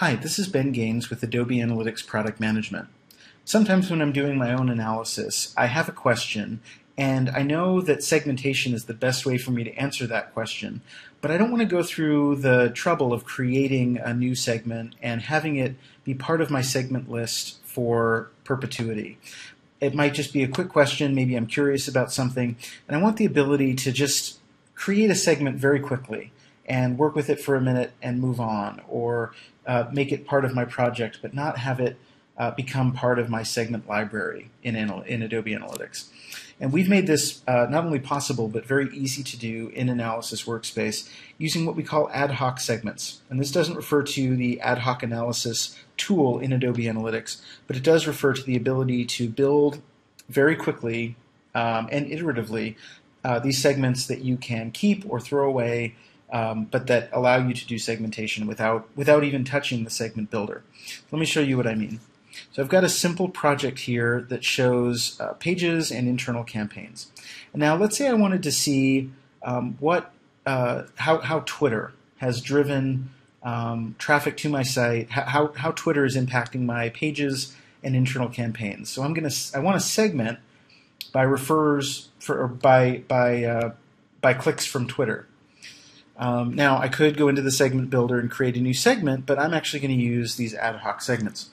Hi, this is Ben Gaines with Adobe Analytics Product Management. Sometimes when I'm doing my own analysis, I have a question, and I know that segmentation is the best way for me to answer that question, but I don't want to go through the trouble of creating a new segment and having it be part of my segment list for perpetuity. It might just be a quick question, maybe I'm curious about something, and I want the ability to just create a segment very quickly and work with it for a minute and move on, or uh, make it part of my project, but not have it uh, become part of my segment library in, in Adobe Analytics. And we've made this uh, not only possible, but very easy to do in Analysis Workspace using what we call ad hoc segments. And this doesn't refer to the ad hoc analysis tool in Adobe Analytics, but it does refer to the ability to build very quickly um, and iteratively uh, these segments that you can keep or throw away um, but that allow you to do segmentation without, without even touching the segment builder. Let me show you what I mean. So I've got a simple project here that shows uh, pages and internal campaigns. And now let's say I wanted to see um, what, uh, how, how Twitter has driven um, traffic to my site, how, how Twitter is impacting my pages and internal campaigns. So I'm to, I want to segment by refers for, or by, by, uh, by clicks from Twitter. Um, now, I could go into the segment builder and create a new segment, but I'm actually going to use these ad hoc segments.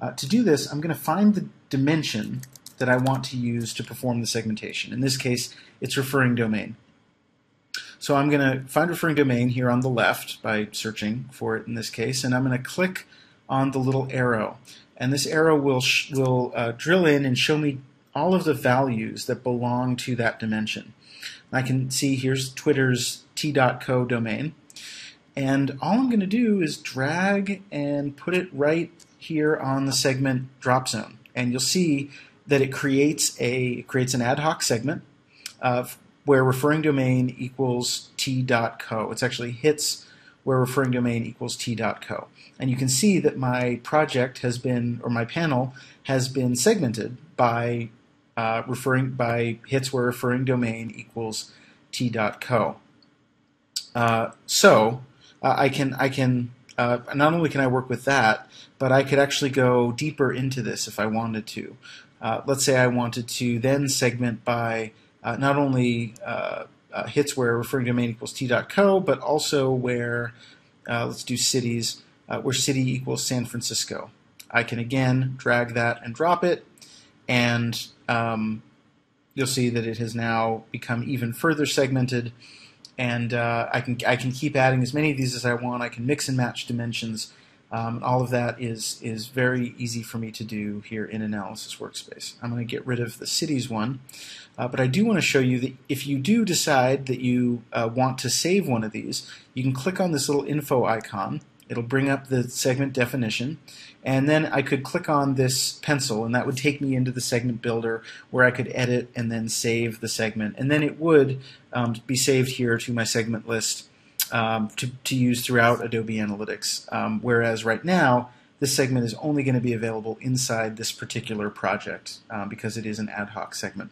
Uh, to do this, I'm going to find the dimension that I want to use to perform the segmentation. In this case, it's referring domain. So I'm going to find referring domain here on the left by searching for it in this case, and I'm going to click on the little arrow. And this arrow will, will uh, drill in and show me all of the values that belong to that dimension. I can see here's Twitter's t.co domain. And all I'm going to do is drag and put it right here on the segment drop zone. And you'll see that it creates a it creates an ad hoc segment where referring domain equals t.co. It's actually hits where referring domain equals t.co. And you can see that my project has been, or my panel has been segmented by uh, referring by hits where referring domain equals t.co. Uh, so uh, I can I can uh, not only can I work with that, but I could actually go deeper into this if I wanted to. Uh, let's say I wanted to then segment by uh, not only hits where referring domain equals t.co, but also where let's do cities where city equals San Francisco. I can again drag that and drop it, and um, you'll see that it has now become even further segmented and uh, I can I can keep adding as many of these as I want. I can mix and match dimensions. Um, all of that is is very easy for me to do here in Analysis Workspace. I'm going to get rid of the cities one, uh, but I do want to show you that if you do decide that you uh, want to save one of these, you can click on this little info icon It'll bring up the segment definition. And then I could click on this pencil, and that would take me into the segment builder where I could edit and then save the segment. And then it would um, be saved here to my segment list um, to, to use throughout Adobe Analytics. Um, whereas right now, this segment is only going to be available inside this particular project um, because it is an ad hoc segment.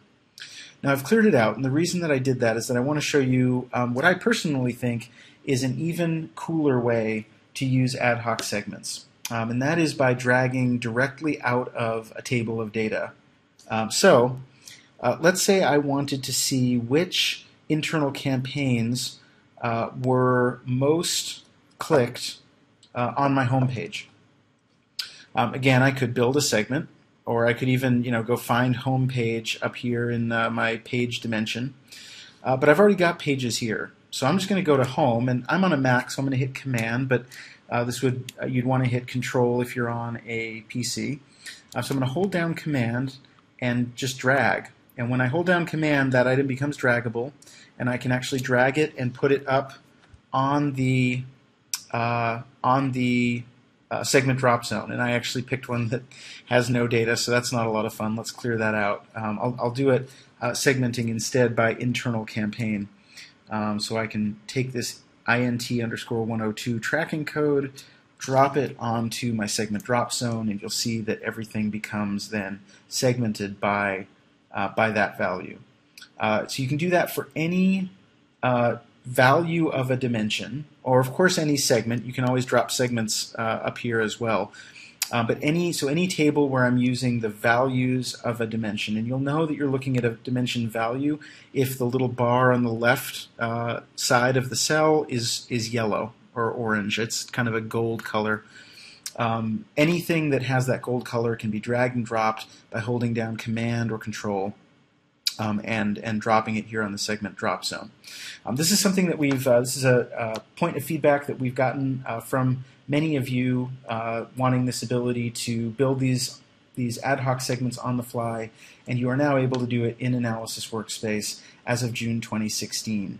Now I've cleared it out, and the reason that I did that is that I want to show you um, what I personally think is an even cooler way to use ad hoc segments. Um, and that is by dragging directly out of a table of data. Um, so uh, let's say I wanted to see which internal campaigns uh, were most clicked uh, on my homepage. Um, again, I could build a segment, or I could even you know go find homepage up here in uh, my page dimension. Uh, but I've already got pages here. So I'm just going to go to home, and I'm on a Mac, so I'm going to hit Command, but uh, this would uh, you'd want to hit Control if you're on a PC. Uh, so I'm going to hold down Command and just drag. And when I hold down Command, that item becomes draggable, and I can actually drag it and put it up on the uh, on the uh, segment drop zone. And I actually picked one that has no data, so that's not a lot of fun. Let's clear that out. Um, I'll, I'll, do it uh, segmenting instead by internal campaign. Um, so I can take this int underscore 102 tracking code, drop it onto my segment drop zone, and you'll see that everything becomes then segmented by, uh, by that value. Uh, so you can do that for any uh, value of a dimension, or of course any segment. You can always drop segments uh, up here as well. Uh, but any so any table where I'm using the values of a dimension, and you'll know that you're looking at a dimension value if the little bar on the left uh, side of the cell is is yellow or orange. It's kind of a gold color. Um, anything that has that gold color can be dragged and dropped by holding down Command or Control. Um, and and dropping it here on the segment drop zone. Um, this is something that we've. Uh, this is a, a, point of feedback that we've gotten uh, from many of you uh, wanting this ability to build these these ad hoc segments on the fly, and you are now able to do it in Analysis Workspace as of June 2016.